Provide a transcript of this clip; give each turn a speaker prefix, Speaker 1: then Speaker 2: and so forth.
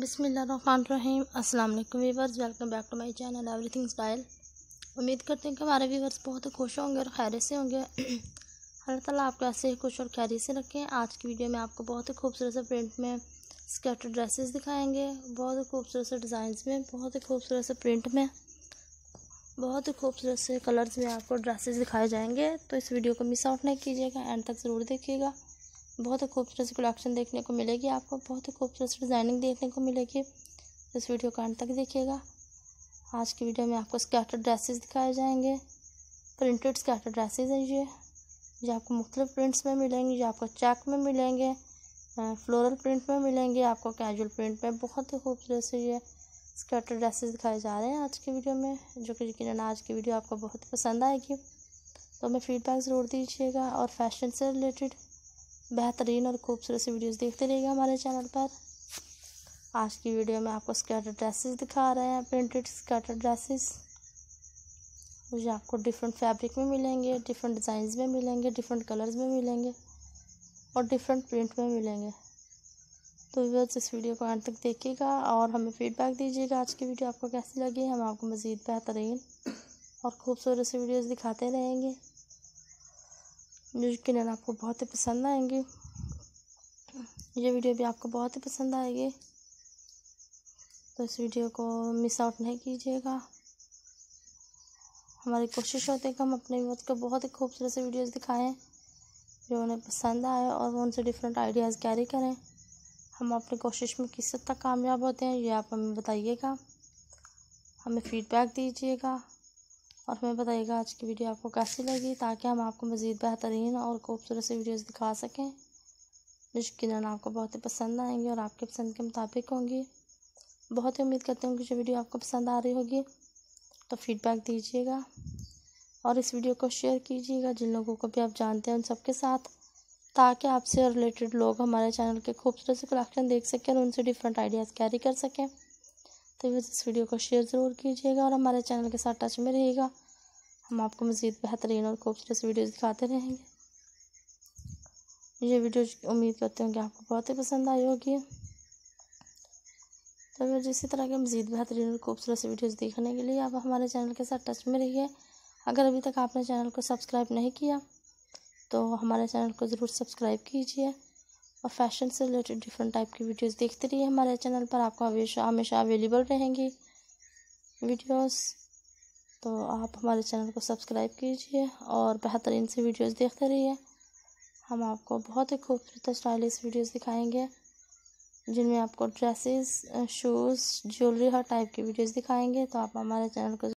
Speaker 1: बिसमीम अस्सलाम वालेकुम viewers welcome back to my channel everything style. उम्मीद करते हैं कि हमारे वीवर्स बहुत खुश होंगे और खैर से होंगे। अल्लाह ताला आपको ऐसे ही खुश और खैर से रखें। आज की वीडियो में आपको बहुत ही खूबसूरत से प्रिंट में स्कर्ट ड्रेसेस दिखाएँगे। बहुत ही खूबसूरत से डिज़ाइन में, बहुत ही खूबसूरत से प्रिंट में, बहुत ही खूबसूरत से कलर्स में आपको ड्रेसेस दिखाए जाएँगे। तो इस वीडियो को मिस आउट नहीं कीजिएगा, एंड तक ज़रूर देखिएगा। बहुत ही खूबसूरत सी कलेक्शन देखने को मिलेगी आपको, बहुत ही खूबसूरत डिज़ाइनिंग देखने को मिलेगी। इस वीडियो का अंत तक देखिएगा। आज की वीडियो में आपको स्कैटर ड्रेसेस दिखाए जाएँगे। प्रिंटेड स्कैटर ड्रेसेस हैं ये, जो आपको मुख्तलिफ़ प्रिंट्स में मिलेंगे, जो आपको चेक में मिलेंगे फ्लोरल प्रिंट में मिलेंगे, आपको कैजुअल प्रिंट में बहुत ही खूबसूरत से ये स्कैटर ड्रेसेस दिखाए जा रहे हैं आज की वीडियो में, जो कि यकीन आज की वीडियो आपको बहुत पसंद आएगी। तो हमें फीडबैक ज़रूर दीजिएगा और फ़ैशन से रिलेटेड बेहतरीन और खूबसूरत सी वीडियोस देखते रहिएगा हमारे चैनल पर। आज की वीडियो में आपको स्कर्टर ड्रेसेस दिखा रहे हैं प्रिंटेड स्कर्टर ड्रेसेस जो आपको डिफरेंट फैब्रिक में मिलेंगे डिफरेंट डिज़ाइन में मिलेंगे डिफरेंट कलर्स में मिलेंगे और डिफरेंट प्रिंट में मिलेंगे। तो व्यूअर्स इस वीडियो को अंत तक देखिएगा और हमें फीडबैक दीजिएगा आज की वीडियो आपको कैसी लगी। हम आपको मज़ीद बेहतरीन और खूबसूरत सी वीडियोस दिखाते रहेंगे। जो यकीन आपको बहुत ही पसंद आएँगी, ये वीडियो भी आपको बहुत ही पसंद आएगी तो इस वीडियो को मिस आउट नहीं कीजिएगा। हमारी कोशिश होती है कि हम अपने व्यूअर्स को बहुत ही खूबसूरत से वीडियोस दिखाएँ, जो उन्हें पसंद आए और वो उनसे डिफरेंट आइडियाज़ कैरी करें। हम अपनी कोशिश में किस हद तक कामयाब होते हैं, ये आप हमें बताइएगा। हमें फ़ीडबैक दीजिएगा। और हमें बताइएगा आज की वीडियो आपको कैसी लगी ताकि हम आपको मज़ीद बेहतरीन और खूबसूरत सी वीडियोज़ दिखा सकें। यकीन आपको बहुत ही पसंद आएँगी और आपके पसंद के मुताबिक होंगी। बहुत ही उम्मीद करती हूँ कि जो वीडियो आपको पसंद आ रही होगी तो फीडबैक दीजिएगा और इस वीडियो को शेयर कीजिएगा जिन लोगों को भी आप जानते हैं उन सबके साथ, ताकि आपसे रिलेटेड लोग हमारे चैनल के खूबसूरत से कलेक्शन देख सकें और उनसे डिफरेंट आइडियाज़ कैरी कर सकें। तो इस वीडियो को शेयर ज़रूर कीजिएगा और हमारे चैनल के साथ टच में रहिएगा। हम आपको मज़ीद बेहतरीन और खूबसूरत वीडियोज़ दिखाते रहेंगे। ये वीडियो उम्मीद करते हैं कि आपको बहुत ही पसंद आई होगी। तो फिर इसी तरह के मज़ीद बेहतरीन और खूबसूरत वीडियोज़ देखने के लिए आप हमारे चैनल के साथ टच में रहिए। अगर अभी तक आपने चैनल को सब्सक्राइब नहीं किया तो हमारे चैनल को ज़रूर सब्सक्राइब कीजिए और फ़ैशन से रिलेटेड डिफरेंट टाइप की वीडियोस देखते रहिए हमारे चैनल पर। आपको हमेशा अवेलेबल रहेंगी वीडियोस तो आप हमारे चैनल को सब्सक्राइब कीजिए और बेहतरीन से वीडियोस देखते रहिए। हम आपको बहुत ही खूबसूरत स्टाइलिश वीडियोस दिखाएँगे, जिनमें आपको ड्रेसेस, शूज़, ज्वेलरी हर टाइप की वीडियोस दिखाएँगे। तो आप हमारे चैनल को